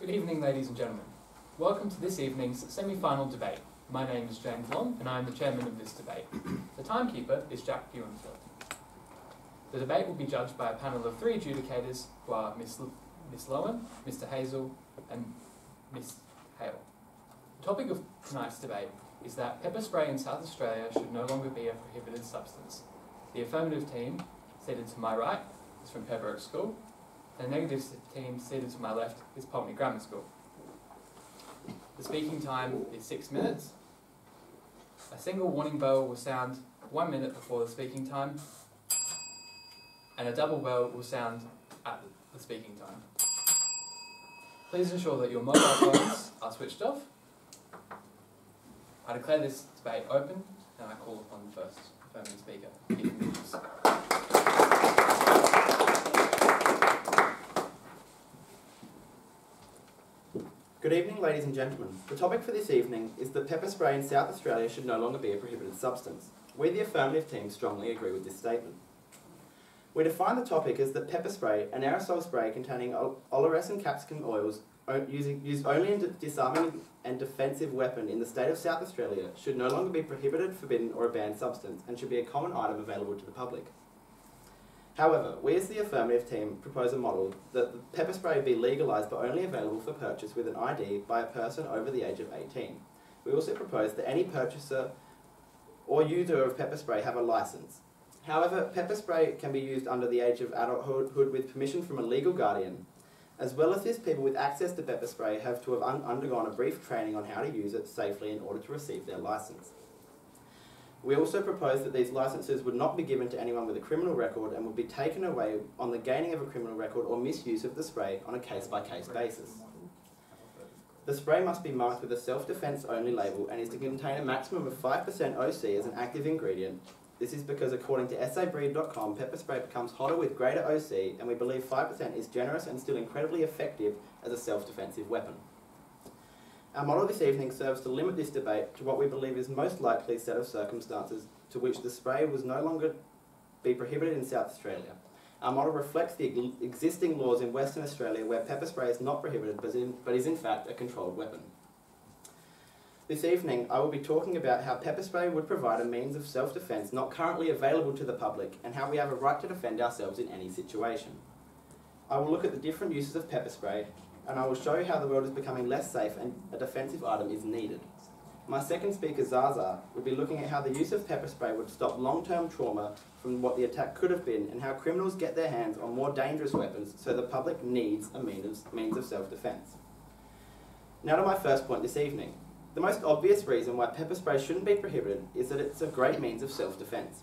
Good evening, ladies and gentlemen. Welcome to this evening's semi-final debate. My name is James Long, and I am the chairman of this debate. The timekeeper is Jack Buensfield. The debate will be judged by a panel of three adjudicators who are Miss, L- Miss Lowen, Mr Hazel, and Miss Hale. The topic of tonight's debate is that pepper spray in South Australia should no longer be a prohibited substance. The affirmative team, seated to my right, is from Pembroke School, the negative team seated to my left is Pulteney Grammar School. The speaking time is six minutes. A single warning bell will sound one minute before the speaking time, and a double bell will sound at the speaking time. Please ensure that your mobile phones are switched off. I declare this debate open, and I call upon the first affirmative speaker. Good evening, ladies and gentlemen. The topic for this evening is that pepper spray in South Australia should no longer be a prohibited substance. We, the affirmative team, strongly agree with this statement. We define the topic as that pepper spray, an aerosol spray containing ol- oleoresin capsicum oils used only in disarming and defensive weapon in the state of South Australia, should no longer be prohibited, forbidden, or a banned substance, and should be a common item available to the public. However, we as the affirmative team propose a model that pepper spray be legalised but only available for purchase with an ID by a person over the age of 18. We also propose that any purchaser or user of pepper spray have a licence. However, pepper spray can be used under the age of adulthood with permission from a legal guardian. As well as this, people with access to pepper spray have to have un- undergone a brief training on how to use it safely in order to receive their licence. We also propose that these licences would not be given to anyone with a criminal record and would be taken away on the gaining of a criminal record or misuse of the spray on a case by case basis. The spray must be marked with a self defence only label and is to contain a maximum of 5% OC as an active ingredient. This is because, according to sabrered.com, pepper spray becomes hotter with greater OC, and we believe 5% is generous and still incredibly effective as a self defensive weapon. Our model this evening serves to limit this debate to what we believe is most likely set of circumstances to which the spray was no longer be prohibited in South Australia. Our model reflects the existing laws in Western Australia where pepper spray is not prohibited but is, in, but is in fact a controlled weapon. This evening, I will be talking about how pepper spray would provide a means of self defence not currently available to the public and how we have a right to defend ourselves in any situation. I will look at the different uses of pepper spray and I will show you how the world is becoming less safe and a defensive item is needed. My second speaker, Zaza, will be looking at how the use of pepper spray would stop long term trauma from what the attack could have been and how criminals get their hands on more dangerous weapons so the public needs a means of, means of self defence. Now to my first point this evening. The most obvious reason why pepper spray shouldn't be prohibited is that it's a great means of self defence.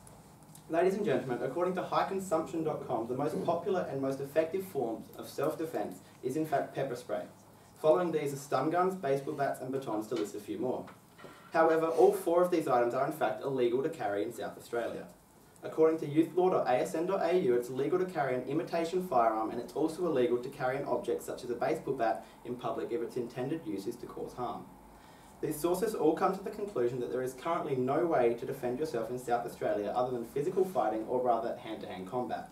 Ladies and gentlemen, according to highconsumption.com, the most popular and most effective forms of self defence is in fact pepper spray. Following these are stun guns, baseball bats, and batons to list a few more. However, all four of these items are in fact illegal to carry in South Australia. According to youthlaw.asn.au, it's illegal to carry an imitation firearm and it's also illegal to carry an object such as a baseball bat in public if its intended use is to cause harm. These sources all come to the conclusion that there is currently no way to defend yourself in South Australia other than physical fighting or rather hand to hand combat.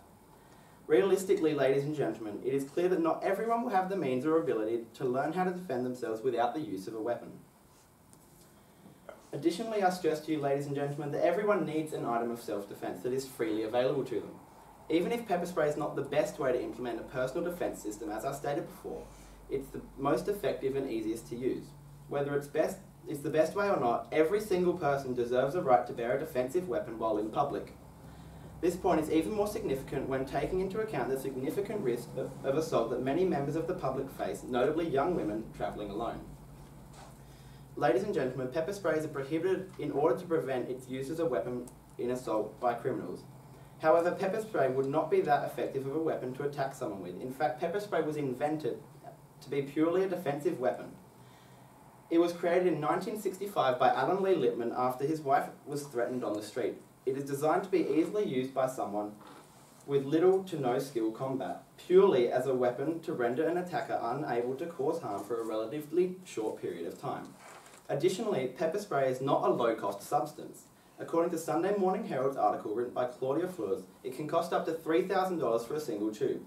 Realistically, ladies and gentlemen, it is clear that not everyone will have the means or ability to learn how to defend themselves without the use of a weapon. Additionally, I stress to you, ladies and gentlemen, that everyone needs an item of self defence that is freely available to them. Even if pepper spray is not the best way to implement a personal defence system, as I stated before, it's the most effective and easiest to use. Whether it's best it's the best way or not, every single person deserves a right to bear a defensive weapon while in public. This point is even more significant when taking into account the significant risk of, of assault that many members of the public face, notably young women travelling alone. Ladies and gentlemen, pepper sprays are prohibited in order to prevent its use as a weapon in assault by criminals. However, pepper spray would not be that effective of a weapon to attack someone with. In fact, pepper spray was invented to be purely a defensive weapon. It was created in 1965 by Alan Lee Litman after his wife was threatened on the street. It is designed to be easily used by someone with little to no skill combat, purely as a weapon to render an attacker unable to cause harm for a relatively short period of time. Additionally, pepper spray is not a low cost substance. According to Sydney Morning Herald's article written by Claudia Fleurs, it can cost up to $3,000 for a single tube.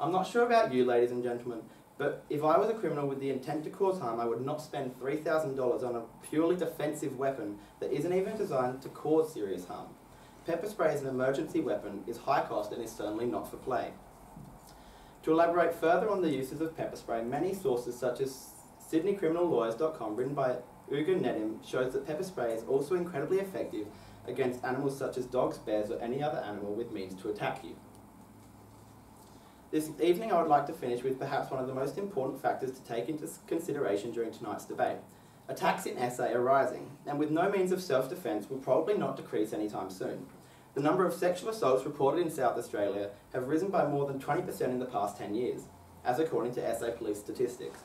I'm not sure about you, ladies and gentlemen, But if I was a criminal with the intent to cause harm, I would not spend $3,000 on a purely defensive weapon that isn't even designed to cause serious harm. Pepper spray as an emergency weapon is high cost and is certainly not for play. To elaborate further on the uses of pepper spray, many sources such as SydneyCriminalLawyers.com, written by Ugur Nedim, shows that pepper spray is also incredibly effective against animals such as dogs, bears, or any other animal with means to attack you. This evening I would like to finish with perhaps one of the most important factors to take into consideration during tonight's debate. Attacks in SA are rising, and with no means of self-defence will probably not decrease anytime soon. The number of sexual assaults reported in South Australia have risen by more than 20% in the past 10 years, as according to SA Police statistics.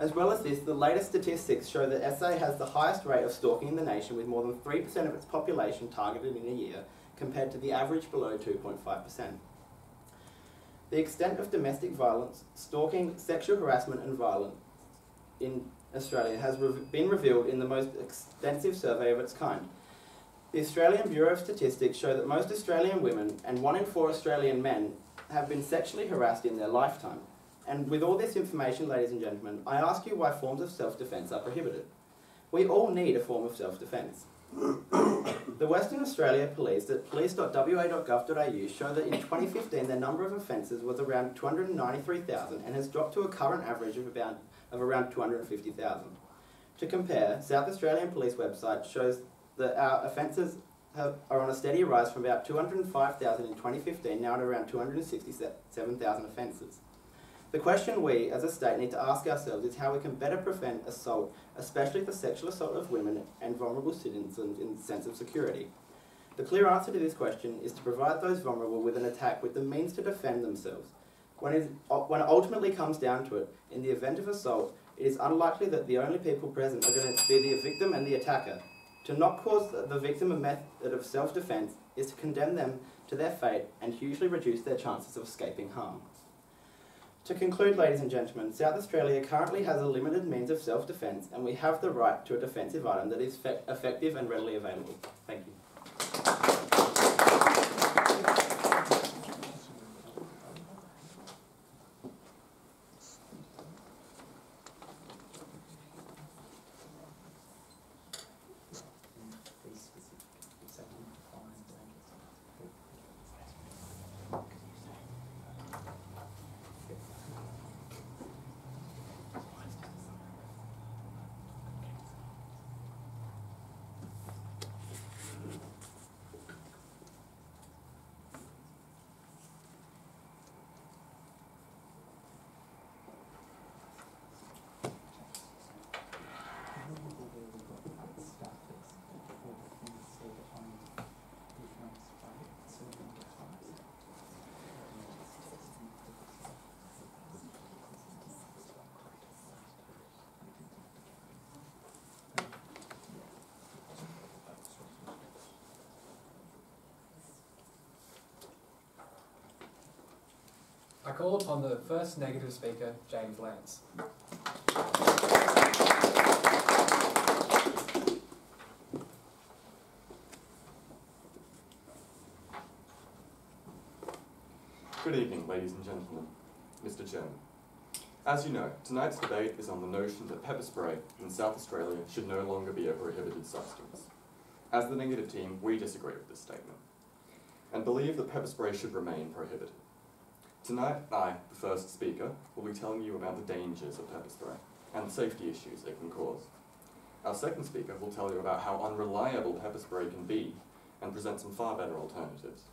As well as this, the latest statistics show that SA has the highest rate of stalking in the nation with more than 3% of its population targeted in a year, compared to the average below 2.5%. The extent of domestic violence, stalking, sexual harassment and violence in Australia has re been revealed in the most extensive survey of its kind, the Australian Bureau of Statistics show that most Australian women and one in four Australian men have been sexually harassed in their lifetime. And with all this information, ladies and gentlemen, I ask you why forms of self-defence are prohibited. We all need a form of self-defence. The Western Australia Police at police.wa.gov.au show that in 2015 their number of offences was around 293,000 and has dropped to a current average of, about, of around 250,000. To compare, South Australian Police website shows that our offences have, are on a steady rise from about 205,000 in 2015 now to around 267,000 offences. The question we, as a state, need to ask ourselves is how we can better prevent assault, especially the sexual assault of women and vulnerable citizens in the sense of security. The clear answer to this question is to provide those vulnerable with an attack with the means to defend themselves. When it, when it ultimately comes down to it, in the event of assault, it is unlikely that the only people present are going to be the victim and the attacker, to not cause the victim a method of self-defense is to condemn them to their fate and hugely reduce their chances of escaping harm. To conclude, ladies and gentlemen, South Australia currently has a limited means of self-defence and we have the right to a defensive item that is effective and readily available. Thank you. Call upon the first negative speaker, James Lance. Good evening, ladies and gentlemen. Mr Chairman. As you know, tonight's debate is on the notion that pepper spray in South Australia should no longer be a prohibited substance. As the negative team, we disagree with this statement, and believe that pepper spray should remain prohibited. Tonight, I, the first speaker, will be telling you about the dangers of pepper spray and the safety issues it can cause. Our second speaker will tell you about how unreliable pepper spray can be and present some far better alternatives.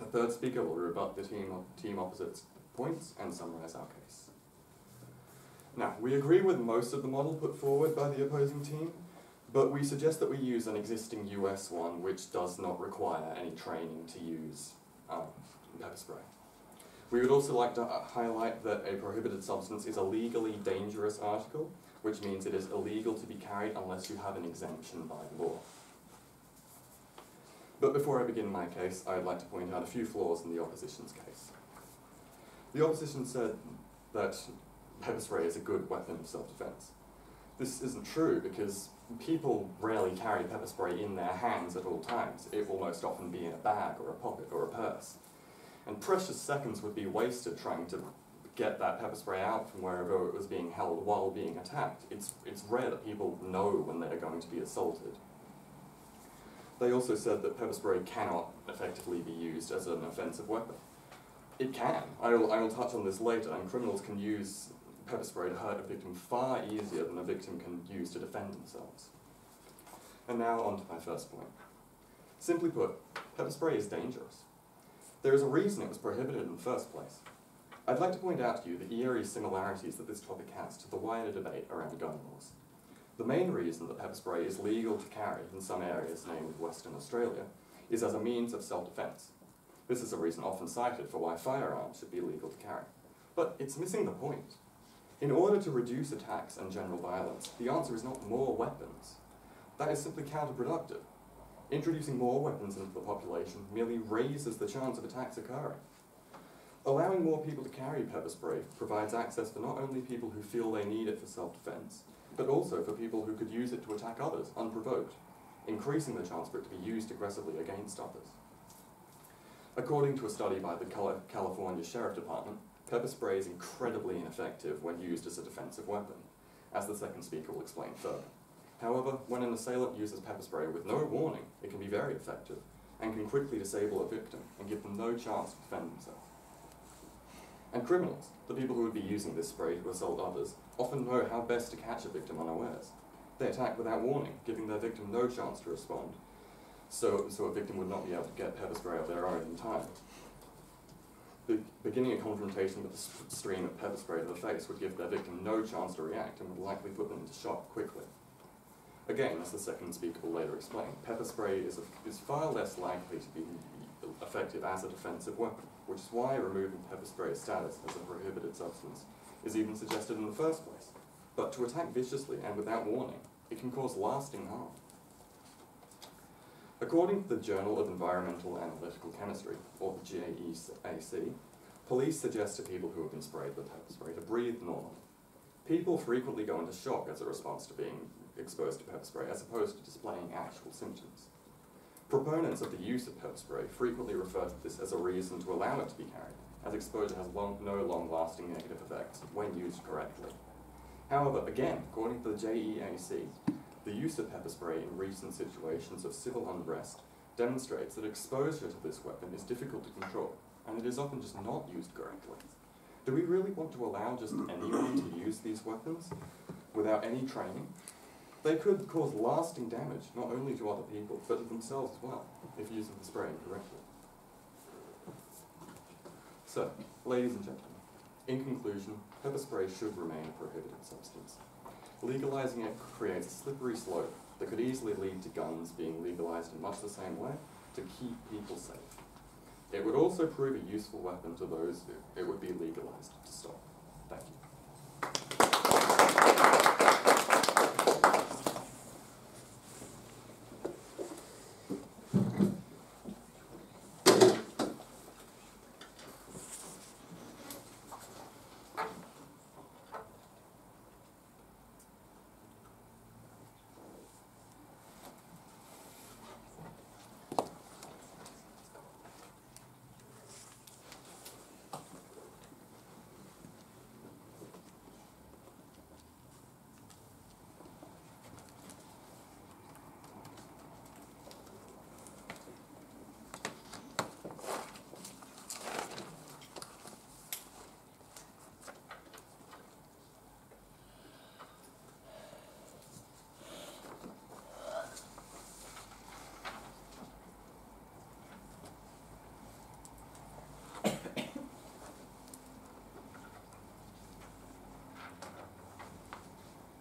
The third speaker will rebut the team, team opposite's points and summarise our case. Now, we agree with most of the model put forward by the opposing team, but we suggest that we use an existing US one which does not require any training to use um, pepper spray. We would also like to uh, highlight that a prohibited substance is a legally dangerous article, which means it is illegal to be carried unless you have an exemption by law. But before I begin my case, I'd like to point out a few flaws in the opposition's case. The opposition said that pepper spray is a good weapon of self-defense. This isn't true because people rarely carry pepper spray in their hands at all times. It will most often be in a bag or a pocket or a purse. And precious seconds would be wasted trying to get that pepper spray out from wherever it was being held while being attacked. It's, it's rare that people know when they're going to be assaulted. They also said that pepper spray cannot effectively be used as an offensive weapon. It can. I will, I will touch on this later, and criminals can use pepper spray to hurt a victim far easier than a victim can use to defend themselves. And now on to my first point. Simply put, pepper spray is dangerous. There is a reason it was prohibited in the first place. I'd like to point out to you the eerie similarities that this topic has to the wider debate around gun laws. The main reason that pepper spray is legal to carry in some areas, namely Western Australia, is as a means of self-defense. This is a reason often cited for why firearms should be legal to carry. But it's missing the point. In order to reduce attacks and general violence, the answer is not more weapons. That is simply counterproductive. Introducing more weapons into the population merely raises the chance of attacks occurring. Allowing more people to carry pepper spray provides access for not only people who feel they need it for self-defense, but also for people who could use it to attack others unprovoked, increasing the chance for it to be used aggressively against others. According to a study by the California Sheriff Department, pepper spray is incredibly ineffective when used as a defensive weapon, as the second speaker will explain further. However, when an assailant uses pepper spray with no warning, it can be very effective and can quickly disable a victim and give them no chance to defend themselves. And criminals, the people who would be using this spray to assault others, often know how best to catch a victim unawares. They attack without warning, giving their victim no chance to respond, so, so a victim would not be able to get pepper spray of their own in time. Be beginning a confrontation with a stream of pepper spray to the face would give their victim no chance to react and would likely put them into shock quickly. Again, as the second speaker will later explain, pepper spray is, a, is far less likely to be effective as a defensive weapon, which is why removing pepper spray's status as a prohibited substance is even suggested in the first place. But to attack viciously and without warning, it can cause lasting harm. According to the Journal of Environmental Analytical Chemistry, or the JEAC, police suggest to people who have been sprayed with pepper spray to breathe normally. People frequently go into shock as a response to being exposed to pepper spray, as opposed to displaying actual symptoms. Proponents of the use of pepper spray frequently refer to this as a reason to allow it to be carried, as exposure has long, no long-lasting negative effects when used correctly. However, again, according to the JEAC, the use of pepper spray in recent situations of civil unrest demonstrates that exposure to this weapon is difficult to control, and it is often just not used correctly. Do we really want to allow just anyone to use these weapons without any training? They could cause lasting damage, not only to other people, but to themselves as well, if using the spray incorrectly. So, ladies and gentlemen, in conclusion, pepper spray should remain a prohibited substance. Legalizing it creates a slippery slope that could easily lead to guns being legalized in much the same way to keep people safe. It would also prove a useful weapon to those who it would be legalized to stop. Thank you.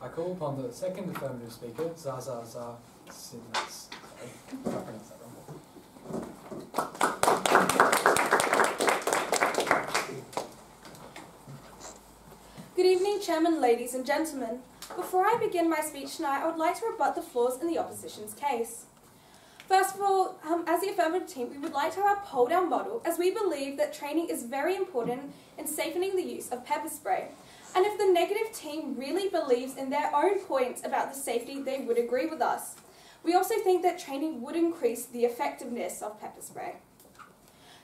I call upon the second affirmative speaker, Zaza Za Simmons. Good evening, Chairman, ladies and gentlemen. Before I begin my speech tonight, I would like to rebut the flaws in the opposition's case. First of all, um, as the affirmative team, we would like to uphold our model as we believe that training is very important in safening the use of pepper spray and if the negative team really believes in their own points about the safety, they would agree with us. We also think that training would increase the effectiveness of pepper spray.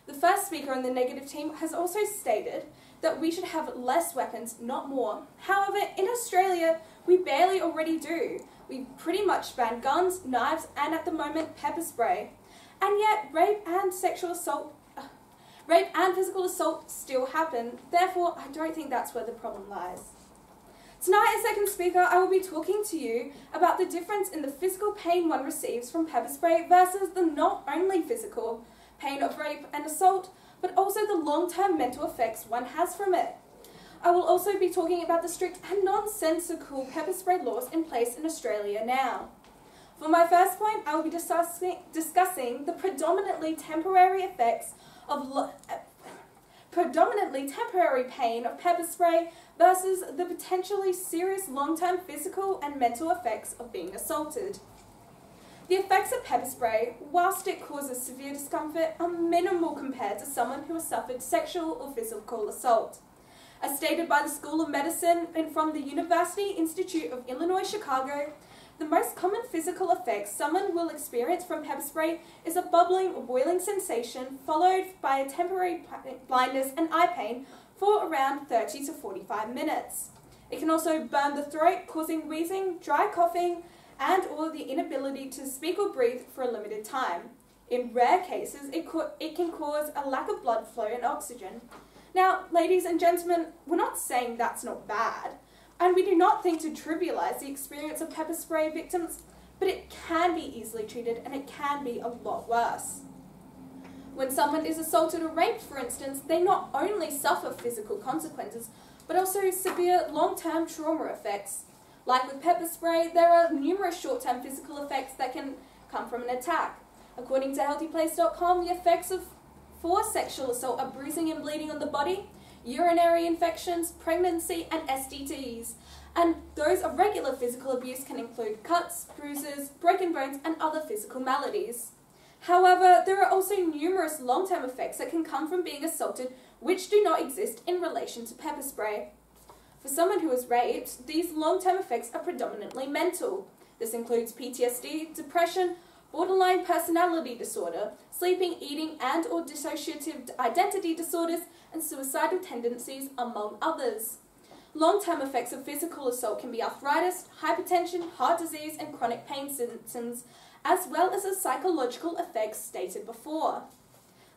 The first speaker on the negative team has also stated that we should have less weapons, not more. However, in Australia, we barely already do. We pretty much ban guns, knives, and at the moment, pepper spray. And yet, rape and sexual assault, rape and physical assault still happen. Therefore, I don't think that's where the problem lies. Tonight, as second speaker, I will be talking to you about the difference in the physical pain one receives from pepper spray versus the not only physical pain of rape and assault, but also the long-term mental effects one has from it. I will also be talking about the strict and nonsensical pepper spray laws in place in Australia now. For my first point, I will be discussing, discussing the predominantly temporary effects of predominantly temporary pain of pepper spray versus the potentially serious long-term physical and mental effects of being assaulted. The effects of pepper spray, whilst it causes severe discomfort, are minimal compared to someone who has suffered sexual or physical assault. As stated by the School of Medicine and from the University Institute of Illinois Chicago, the most common physical effects someone will experience from pepper spray is a bubbling or boiling sensation followed by a temporary blindness and eye pain for around 30 to 45 minutes. It can also burn the throat, causing wheezing, dry coughing, and or the inability to speak or breathe for a limited time. In rare cases, it, it can cause a lack of blood flow and oxygen. Now, ladies and gentlemen, we're not saying that's not bad. And we do not think to trivialize the experience of pepper spray victims, but it can be easily treated and it can be a lot worse. When someone is assaulted or raped, for instance, they not only suffer physical consequences, but also severe long term trauma effects. Like with pepper spray, there are numerous short term physical effects that can come from an attack. According to HealthyPlace.com, the effects of for sexual assault are bruising and bleeding on the body, urinary infections, pregnancy, and STDs. And those of regular physical abuse can include cuts, bruises, broken bones, and other physical maladies. However, there are also numerous long term effects that can come from being assaulted which do not exist in relation to pepper spray. For someone who is raped, these long term effects are predominantly mental. This includes PTSD, depression, borderline personality disorder, sleeping, eating, and or dissociative identity disorders, and suicidal tendencies, among others. Long-term effects of physical assault can be arthritis, hypertension, heart disease, and chronic pain symptoms, as well as the psychological effects stated before.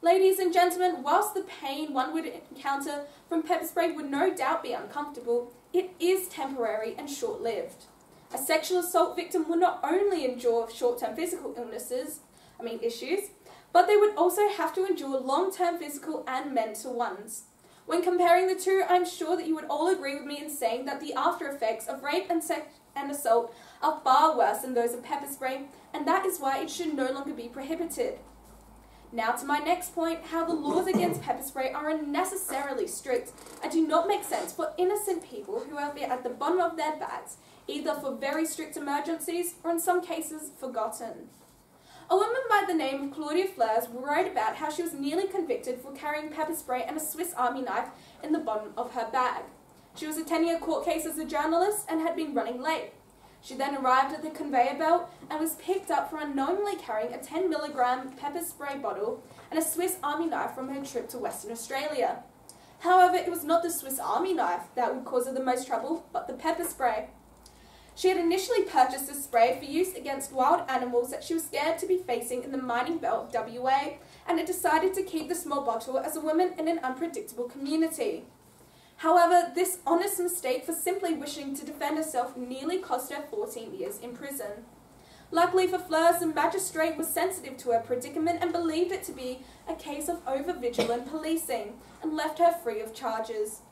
Ladies and gentlemen, whilst the pain one would encounter from pepper spray would no doubt be uncomfortable, it is temporary and short-lived. A sexual assault victim will not only endure short-term physical illnesses, I mean issues, but they would also have to endure long-term physical and mental ones. When comparing the two, I'm sure that you would all agree with me in saying that the after effects of rape and and assault are far worse than those of pepper spray, and that is why it should no longer be prohibited. Now to my next point, how the laws against pepper spray are unnecessarily strict and do not make sense for innocent people who are at the bottom of their bags, either for very strict emergencies or in some cases forgotten. A woman by the name of Claudia Fleurs wrote about how she was nearly convicted for carrying pepper spray and a Swiss Army knife in the bottom of her bag. She was attending a court case as a journalist and had been running late. She then arrived at the conveyor belt and was picked up for unknowingly carrying a 10 milligram pepper spray bottle and a Swiss Army knife from her trip to Western Australia. However, it was not the Swiss Army knife that would cause her the most trouble, but the pepper spray. She had initially purchased a spray for use against wild animals that she was scared to be facing in the mining belt of WA, and had decided to keep the small bottle as a woman in an unpredictable community. However, this honest mistake for simply wishing to defend herself nearly cost her 14 years in prison. Luckily for Fleurs, the magistrate was sensitive to her predicament and believed it to be a case of over-vigilant policing and left her free of charges.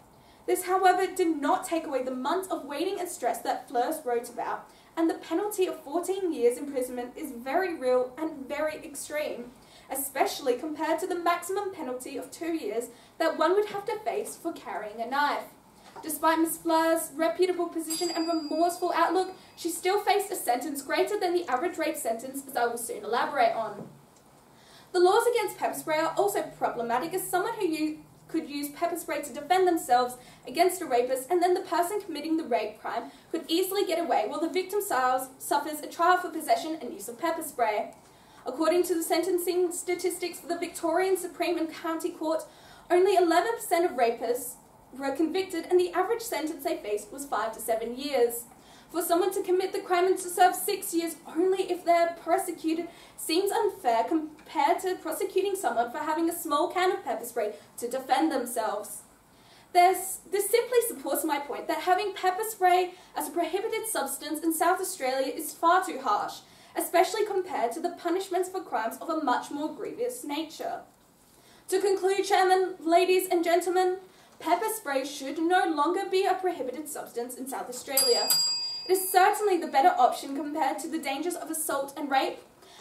This, however, did not take away the months of waiting and stress that Fleurs wrote about, and the penalty of 14 years imprisonment is very real and very extreme, especially compared to the maximum penalty of two years that one would have to face for carrying a knife. Despite Miss Fleurs' reputable position and remorseful outlook, she still faced a sentence greater than the average rape sentence, as I will soon elaborate on. The laws against pepper spray are also problematic as someone who could use pepper spray to defend themselves against a rapist, and then the person committing the rape crime could easily get away while the victim suffers a trial for possession and use of pepper spray. According to the sentencing statistics for the Victorian Supreme and County Court, only 11% of rapists were convicted, and the average sentence they faced was five to seven years. For someone to commit the crime and to serve six years only if they're prosecuted seems unfair compared to prosecuting someone for having a small can of pepper spray to defend themselves. There's, this simply supports my point that having pepper spray as a prohibited substance in South Australia is far too harsh, especially compared to the punishments for crimes of a much more grievous nature. To conclude, Chairman, ladies and gentlemen, pepper spray should no longer be a prohibited substance in South Australia. It is certainly the better option compared to the dangers of assault and rape,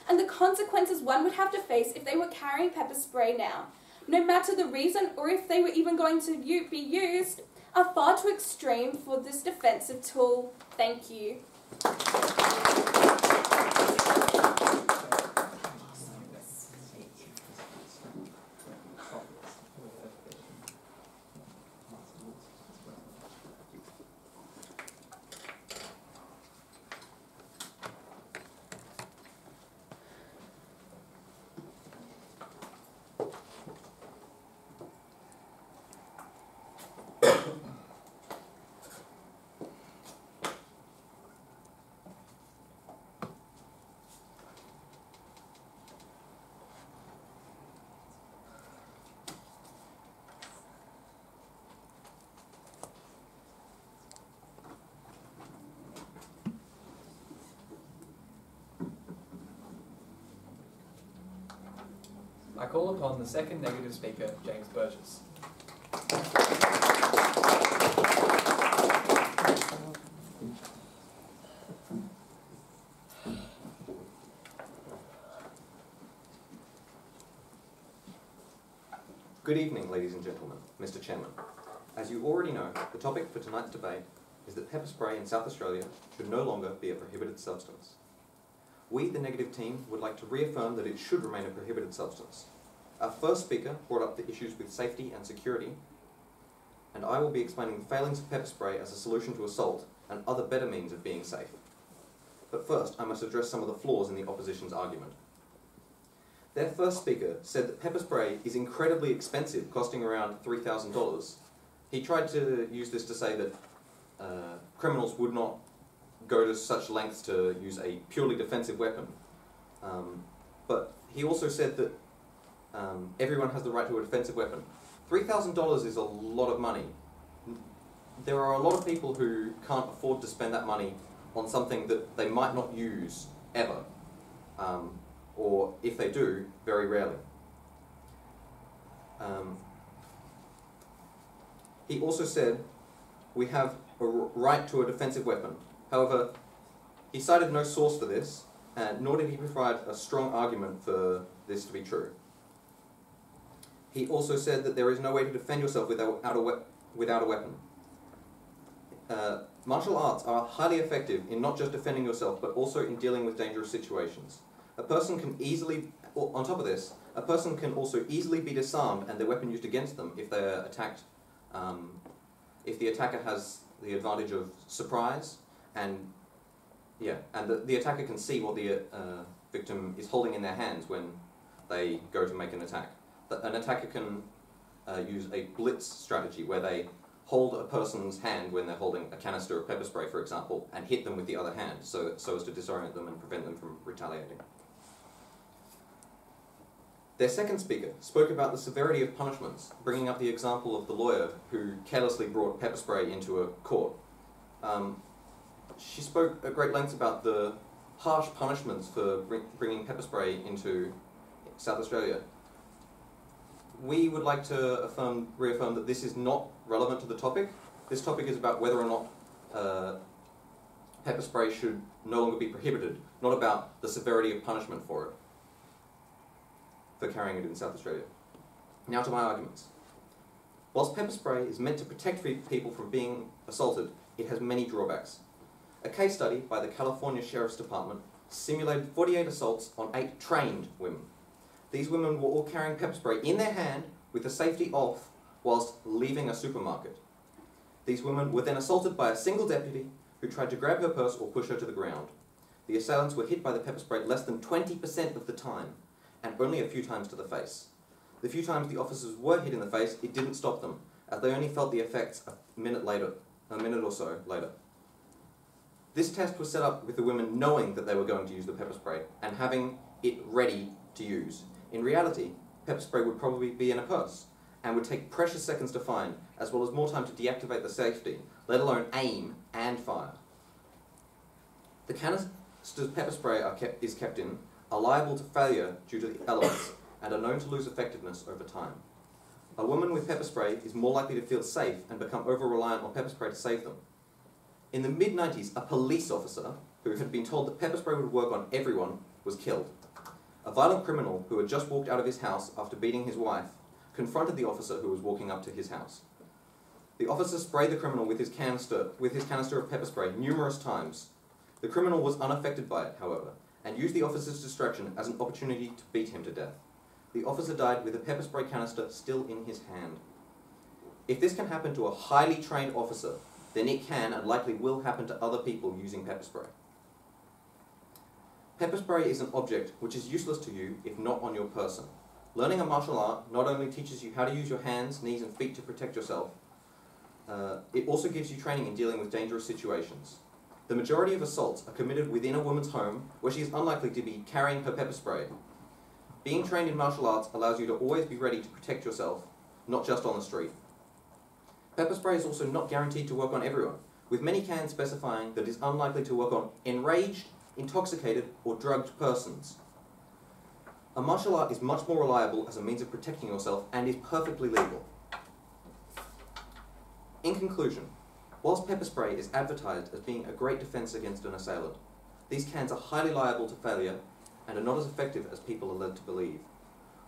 and the consequences one would have to face if they were carrying pepper spray now, no matter the reason or if they were even going to be used, are far too extreme for this defensive tool. Thank you. I call upon the second negative speaker, James Burgess. Good evening, ladies and gentlemen, Mr. Chairman. As you already know, the topic for tonight's debate is that pepper spray in South Australia should no longer be a prohibited substance. We, the negative team, would like to reaffirm that it should remain a prohibited substance. Our first speaker brought up the issues with safety and security, and I will be explaining the failings of pepper spray as a solution to assault and other better means of being safe. But first, I must address some of the flaws in the opposition's argument. Their first speaker said that pepper spray is incredibly expensive, costing around $3,000. He tried to use this to say that uh, criminals would not go to such lengths to use a purely defensive weapon. Um, but he also said that um, everyone has the right to a defensive weapon. $3,000 is a lot of money. There are a lot of people who can't afford to spend that money on something that they might not use ever. Um, or if they do, very rarely. Um, he also said we have a right to a defensive weapon. However, he cited no source for this, and nor did he provide a strong argument for this to be true. He also said that there is no way to defend yourself without, a, we- without a weapon. Uh, martial arts are highly effective in not just defending yourself, but also in dealing with dangerous situations. A person can easily, on top of this, a person can also easily be disarmed and their weapon used against them if they're attacked. Um, if the attacker has the advantage of surprise, and yeah, and the, the attacker can see what the uh, victim is holding in their hands when they go to make an attack. An attacker can uh, use a blitz strategy where they hold a person's hand when they're holding a canister of pepper spray, for example, and hit them with the other hand so, so as to disorient them and prevent them from retaliating. Their second speaker spoke about the severity of punishments, bringing up the example of the lawyer who carelessly brought pepper spray into a court. Um, she spoke at great length about the harsh punishments for bringing pepper spray into South Australia. We would like to affirm, reaffirm that this is not relevant to the topic. This topic is about whether or not uh, pepper spray should no longer be prohibited, not about the severity of punishment for it, for carrying it in South Australia. Now to my arguments. Whilst pepper spray is meant to protect people from being assaulted, it has many drawbacks. A case study by the California Sheriff's Department simulated 48 assaults on eight trained women. These women were all carrying pepper spray in their hand with the safety off whilst leaving a supermarket. These women were then assaulted by a single deputy who tried to grab her purse or push her to the ground. The assailants were hit by the pepper spray less than 20% of the time, and only a few times to the face. The few times the officers were hit in the face, it didn't stop them, as they only felt the effects a minute later, a minute or so later. This test was set up with the women knowing that they were going to use the pepper spray and having it ready to use. In reality, pepper spray would probably be in a purse and would take precious seconds to find, as well as more time to deactivate the safety, let alone aim and fire. The canisters pepper spray kept, is kept in are liable to failure due to the elements and are known to lose effectiveness over time. A woman with pepper spray is more likely to feel safe and become over-reliant on pepper spray to save them. In the mid-90s, a police officer, who had been told that pepper spray would work on everyone, was killed. A violent criminal who had just walked out of his house after beating his wife confronted the officer who was walking up to his house. The officer sprayed the criminal with his canister, with his canister of pepper spray numerous times. The criminal was unaffected by it, however, and used the officer's distraction as an opportunity to beat him to death. The officer died with a pepper spray canister still in his hand. If this can happen to a highly trained officer, then it can and likely will happen to other people using pepper spray. Pepper spray is an object which is useless to you if not on your person. Learning a martial art not only teaches you how to use your hands, knees and feet to protect yourself, uh, it also gives you training in dealing with dangerous situations. The majority of assaults are committed within a woman's home where she is unlikely to be carrying her pepper spray. Being trained in martial arts allows you to always be ready to protect yourself, not just on the street. Pepper spray is also not guaranteed to work on everyone, with many cans specifying that it is unlikely to work on enraged, intoxicated, or drugged persons. A martial art is much more reliable as a means of protecting yourself and is perfectly legal. In conclusion, whilst pepper spray is advertised as being a great defense against an assailant, these cans are highly liable to failure and are not as effective as people are led to believe.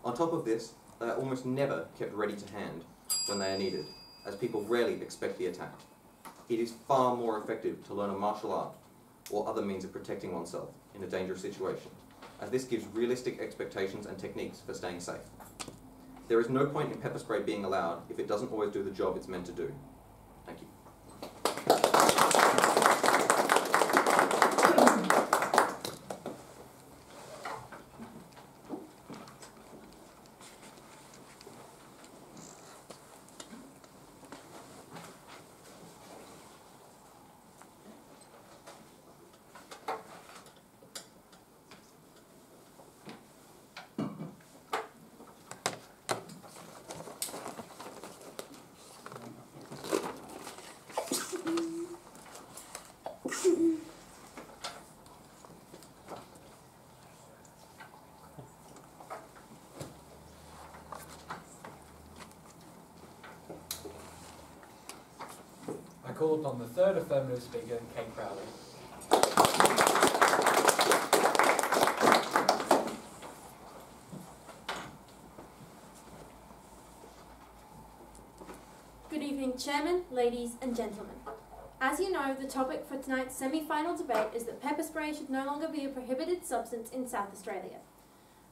On top of this, they are almost never kept ready to hand when they are needed as people rarely expect the attack. It is far more effective to learn a martial art or other means of protecting oneself in a dangerous situation, as this gives realistic expectations and techniques for staying safe. There is no point in pepper spray being allowed if it doesn't always do the job it's meant to do. Thank you. I call upon the third affirmative speaker, Kate Crowley. Good evening, Chairman, ladies, and gentlemen. As you know, the topic for tonight's semi final debate is that pepper spray should no longer be a prohibited substance in South Australia.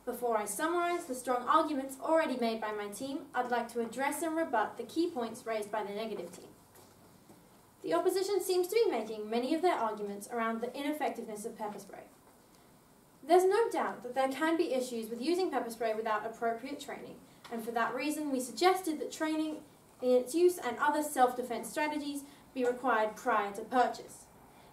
Before I summarise the strong arguments already made by my team, I'd like to address and rebut the key points raised by the negative team. The opposition seems to be making many of their arguments around the ineffectiveness of pepper spray. There's no doubt that there can be issues with using pepper spray without appropriate training, and for that reason, we suggested that training in its use and other self defense strategies be required prior to purchase.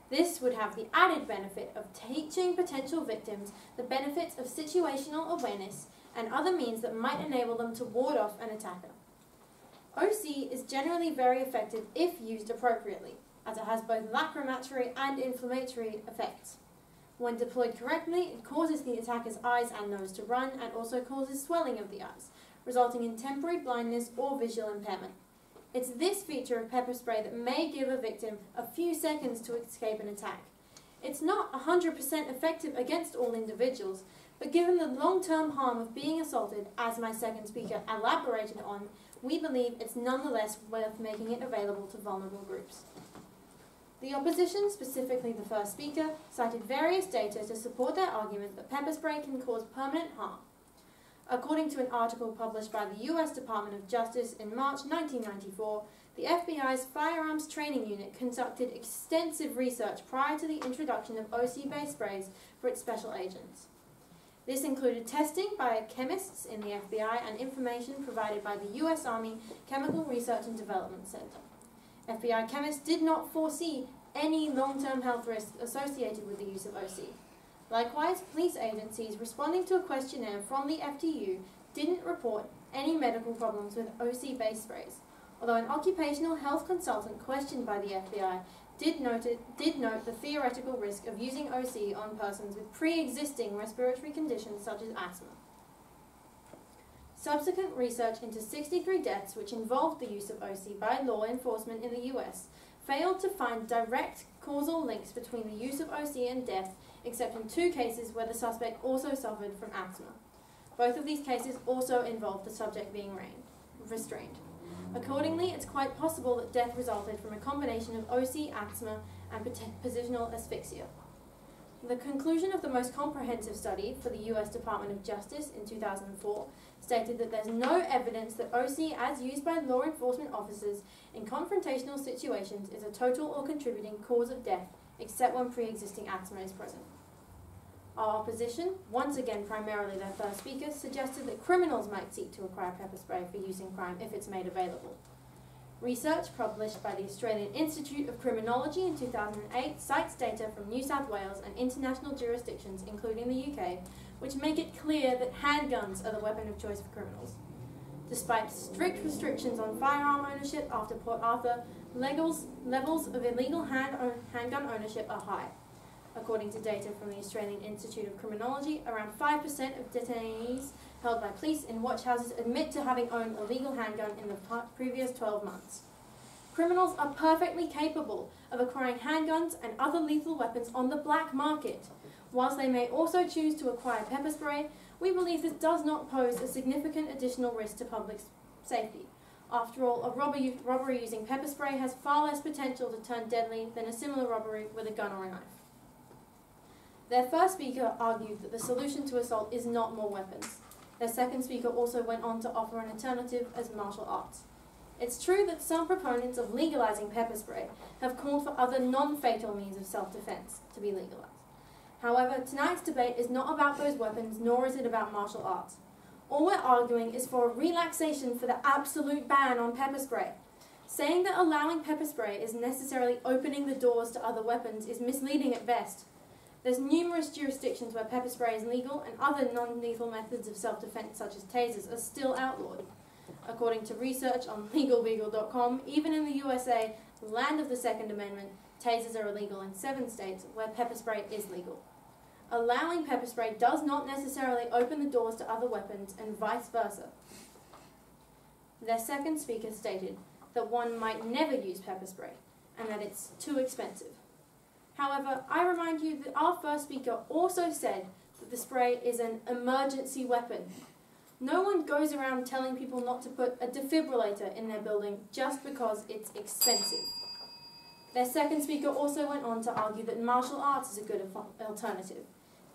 This would have the added benefit of teaching potential victims the benefits of situational awareness and other means that might enable them to ward off an attacker. OC is generally very effective if used appropriately, as it has both lacrimatory and inflammatory effects. When deployed correctly, it causes the attacker's eyes and nose to run and also causes swelling of the eyes, resulting in temporary blindness or visual impairment. It's this feature of pepper spray that may give a victim a few seconds to escape an attack. It's not 100% effective against all individuals, but given the long term harm of being assaulted, as my second speaker elaborated on, we believe it's nonetheless worth making it available to vulnerable groups. The opposition, specifically the first speaker, cited various data to support their argument that pepper spray can cause permanent harm. According to an article published by the US Department of Justice in March 1994, the FBI's Firearms Training Unit conducted extensive research prior to the introduction of OC based sprays for its special agents. This included testing by chemists in the FBI and information provided by the US Army Chemical Research and Development Center. FBI chemists did not foresee any long term health risks associated with the use of OC. Likewise, police agencies responding to a questionnaire from the FTU didn't report any medical problems with OC based sprays, although an occupational health consultant questioned by the FBI did note, it, did note the theoretical risk of using OC on persons with pre existing respiratory conditions such as asthma. Subsequent research into 63 deaths which involved the use of OC by law enforcement in the US failed to find direct causal links between the use of OC and death, except in two cases where the suspect also suffered from asthma. Both of these cases also involved the subject being restrained. Accordingly, it's quite possible that death resulted from a combination of OC, asthma, and positional asphyxia. The conclusion of the most comprehensive study for the US Department of Justice in 2004 stated that there's no evidence that OC, as used by law enforcement officers in confrontational situations, is a total or contributing cause of death, except when pre existing asthma is present. Our opposition, once again primarily their first speaker, suggested that criminals might seek to acquire pepper spray for use in crime if it's made available. Research published by the Australian Institute of Criminology in 2008 cites data from New South Wales and international jurisdictions, including the UK, which make it clear that handguns are the weapon of choice for criminals. Despite strict restrictions on firearm ownership after Port Arthur, levels, levels of illegal hand handgun ownership are high. According to data from the Australian Institute of Criminology, around 5% of detainees held by police in watch houses admit to having owned a legal handgun in the previous 12 months. Criminals are perfectly capable of acquiring handguns and other lethal weapons on the black market. Whilst they may also choose to acquire pepper spray, we believe this does not pose a significant additional risk to public safety. After all, a robbery using pepper spray has far less potential to turn deadly than a similar robbery with a gun or a knife. Their first speaker argued that the solution to assault is not more weapons. Their second speaker also went on to offer an alternative as martial arts. It's true that some proponents of legalizing pepper spray have called for other non fatal means of self defense to be legalized. However, tonight's debate is not about those weapons, nor is it about martial arts. All we're arguing is for a relaxation for the absolute ban on pepper spray. Saying that allowing pepper spray is necessarily opening the doors to other weapons is misleading at best. There's numerous jurisdictions where pepper spray is legal and other non-lethal methods of self-defense such as tasers are still outlawed. According to research on legalbeagle.com, even in the USA, land of the Second Amendment, tasers are illegal in seven states where pepper spray is legal. Allowing pepper spray does not necessarily open the doors to other weapons and vice versa. Their second speaker stated that one might never use pepper spray and that it's too expensive. However, I remind you that our first speaker also said that the spray is an emergency weapon. No one goes around telling people not to put a defibrillator in their building just because it's expensive. Their second speaker also went on to argue that martial arts is a good alternative.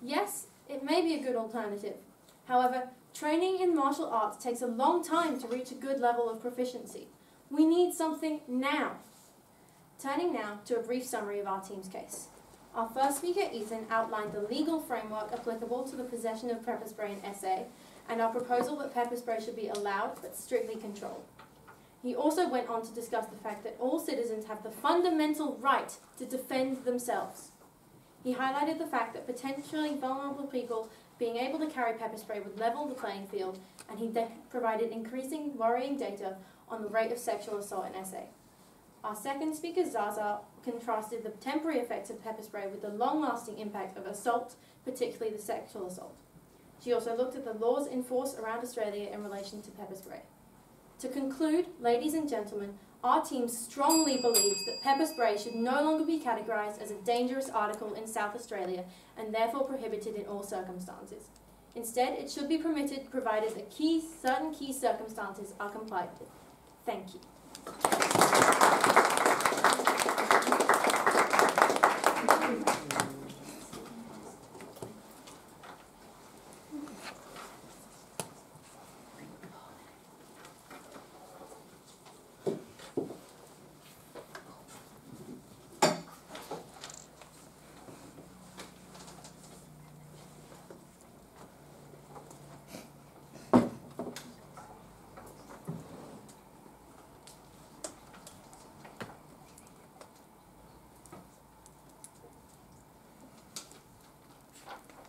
Yes, it may be a good alternative. However, training in martial arts takes a long time to reach a good level of proficiency. We need something now. Turning now to a brief summary of our team's case. Our first speaker, Ethan, outlined the legal framework applicable to the possession of pepper spray in SA and our proposal that pepper spray should be allowed but strictly controlled. He also went on to discuss the fact that all citizens have the fundamental right to defend themselves. He highlighted the fact that potentially vulnerable people being able to carry pepper spray would level the playing field, and he provided increasing worrying data on the rate of sexual assault in SA. Our second speaker, Zaza, contrasted the temporary effects of pepper spray with the long-lasting impact of assault, particularly the sexual assault. She also looked at the laws in force around Australia in relation to pepper spray. To conclude, ladies and gentlemen, our team strongly believes that pepper spray should no longer be categorised as a dangerous article in South Australia and therefore prohibited in all circumstances. Instead, it should be permitted provided that key, certain key circumstances are complied with. Thank you. フッ。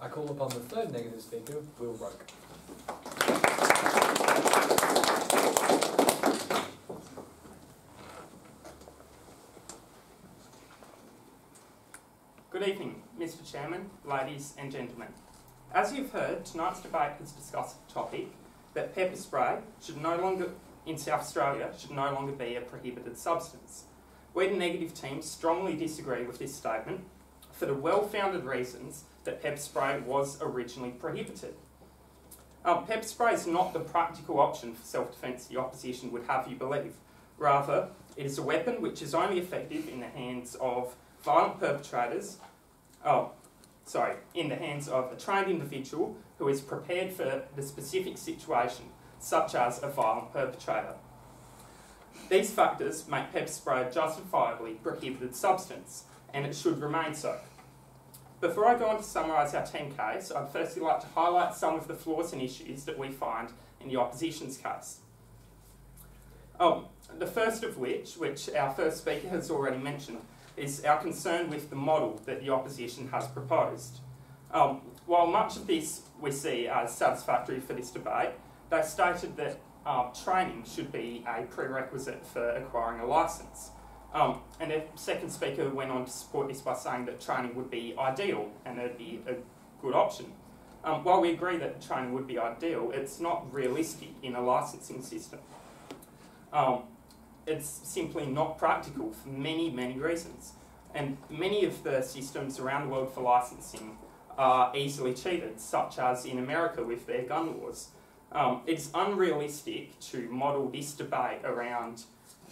I call upon the third negative speaker, Will Roke. Good evening, Mr Chairman, ladies and gentlemen. As you've heard, tonight's debate has discussed the topic that pepper spray should no longer, in South Australia, should no longer be a prohibited substance. We, the negative team, strongly disagree with this statement for the well-founded reasons that pepper spray was originally prohibited. Um, pepper spray is not the practical option for self-defence the opposition would have you believe. Rather, it is a weapon which is only effective in the hands of violent perpetrators, oh, sorry, in the hands of a trained individual who is prepared for the specific situation, such as a violent perpetrator. These factors make pepper spray a justifiably prohibited substance, and it should remain so. Before I go on to summarise our team case, I'd firstly like to highlight some of the flaws and issues that we find in the opposition's case. Um, the first of which, which our first speaker has already mentioned, is our concern with the model that the opposition has proposed. Um, while much of this we see as satisfactory for this debate, they stated that uh, training should be a prerequisite for acquiring a licence. Um, and the second speaker went on to support this by saying that training would be ideal and it'd be a good option. Um, while we agree that training would be ideal, it's not realistic in a licensing system. Um, it's simply not practical for many, many reasons. And many of the systems around the world for licensing are easily cheated, such as in America with their gun laws. Um, it's unrealistic to model this debate around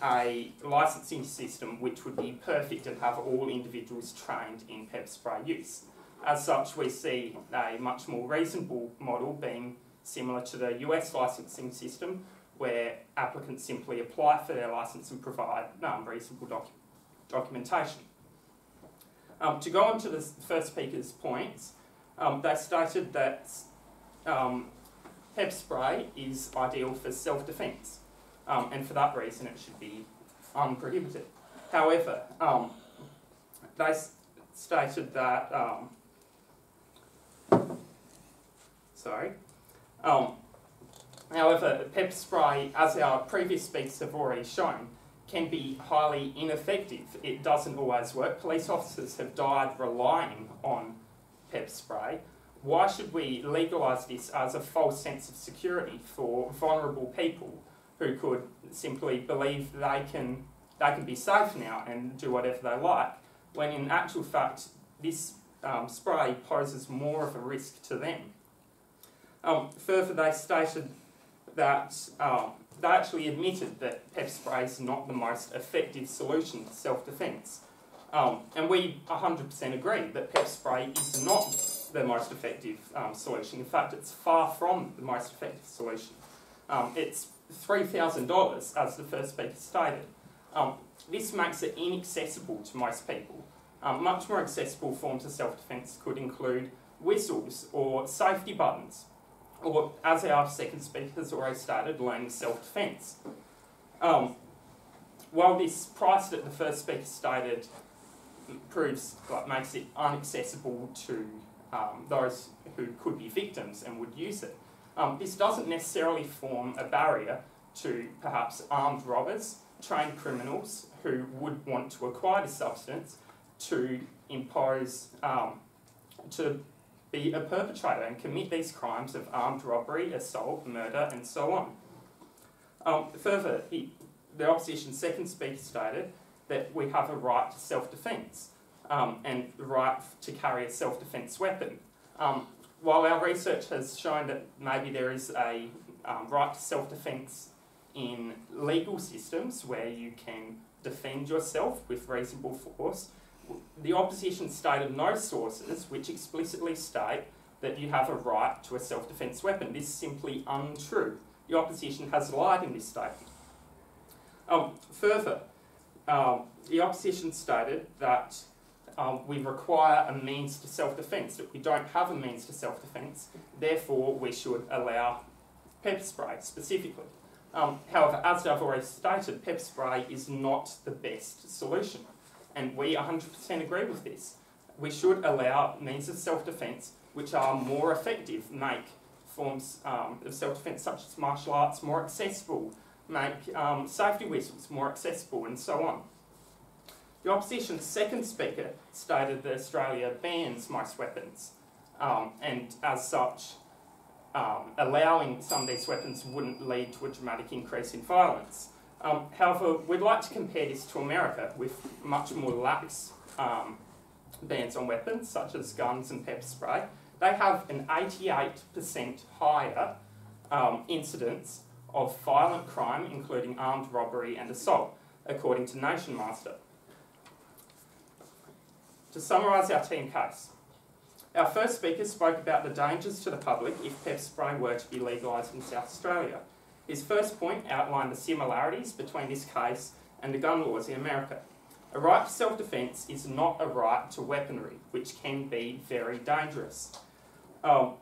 a licensing system which would be perfect and have all individuals trained in pepper spray use. As such, we see a much more reasonable model being similar to the US licensing system, where applicants simply apply for their licence and provide um, reasonable docu documentation. Um, to go on to the first speaker's points, um, they stated that um, pepper spray is ideal for self-defence, um, and for that reason it should be unprohibited. However, um, they stated that, um, sorry, However, pepper spray, as our previous speakers have already shown, can be highly ineffective. It doesn't always work. Police officers have died relying on pepper spray. Why should we legalise this as a false sense of security for vulnerable people who could simply believe they can, they can be safe now and do whatever they like, when in actual fact this um, spray poses more of a risk to them? Um, further, they stated that um, they actually admitted that pepper spray is not the most effective solution to self-defence. Um, and we 100% agree that pepper spray is not the most effective um, solution. In fact, it's far from the most effective solution. Um, it's $3,000, as the first speaker stated. Um, this makes it inaccessible to most people. Um, much more accessible forms of self-defence could include whistles or safety buttons or as our second speaker has already stated, learning self-defence. Um, while this price that the first speaker stated proves, like, makes it inaccessible to um, those who could be victims and would use it, um, this doesn't necessarily form a barrier to perhaps armed robbers, trained criminals who would want to acquire this substance to impose, um, to be a perpetrator and commit these crimes of armed robbery, assault, murder, and so on. Um, further, he, the opposition's second speaker stated that we have a right to self-defence um, and the right to carry a self-defence weapon. Um, while our research has shown that maybe there is a um, right to self-defence in legal systems where you can defend yourself with reasonable force, the opposition stated no sources which explicitly state that you have a right to a self-defence weapon. This is simply untrue. The opposition has lied in this statement. Um, further, um, the opposition stated that um, we require a means to self-defence, that we don't have a means to self-defence, therefore we should allow pepper spray specifically. Um, however, as I've already stated, pepper spray is not the best solution and we 100% agree with this. We should allow means of self-defence which are more effective, make forms um, of self-defence such as martial arts more accessible, make um, safety whistles more accessible, and so on. The opposition's second speaker stated that Australia bans most weapons, um, and as such, um, allowing some of these weapons wouldn't lead to a dramatic increase in violence. Um, however, we'd like to compare this to America with much more lax um, bans on weapons, such as guns and pepper spray. They have an 88% higher um, incidence of violent crime, including armed robbery and assault, according to Nation Master. To summarise our team case, our first speaker spoke about the dangers to the public if pepper spray were to be legalised in South Australia. His first point outlined the similarities between this case and the gun laws in America. A right to self defence is not a right to weaponry, which can be very dangerous. Um,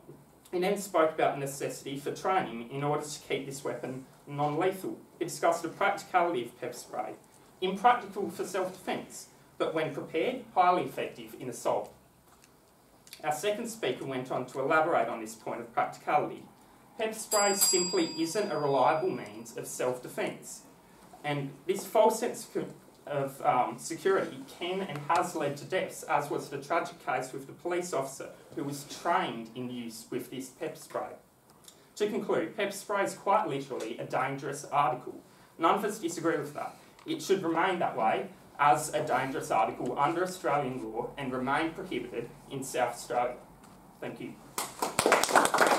he then spoke about the necessity for training in order to keep this weapon non lethal. He discussed the practicality of pepper spray, impractical for self defence, but when prepared, highly effective in assault. Our second speaker went on to elaborate on this point of practicality. Pepper spray simply isn't a reliable means of self defence, and this false sense of, of um, security can and has led to deaths, as was the tragic case with the police officer who was trained in use with this pepper spray. To conclude, pepper spray is quite literally a dangerous article. None of us disagree with that. It should remain that way as a dangerous article under Australian law and remain prohibited in South Australia. Thank you.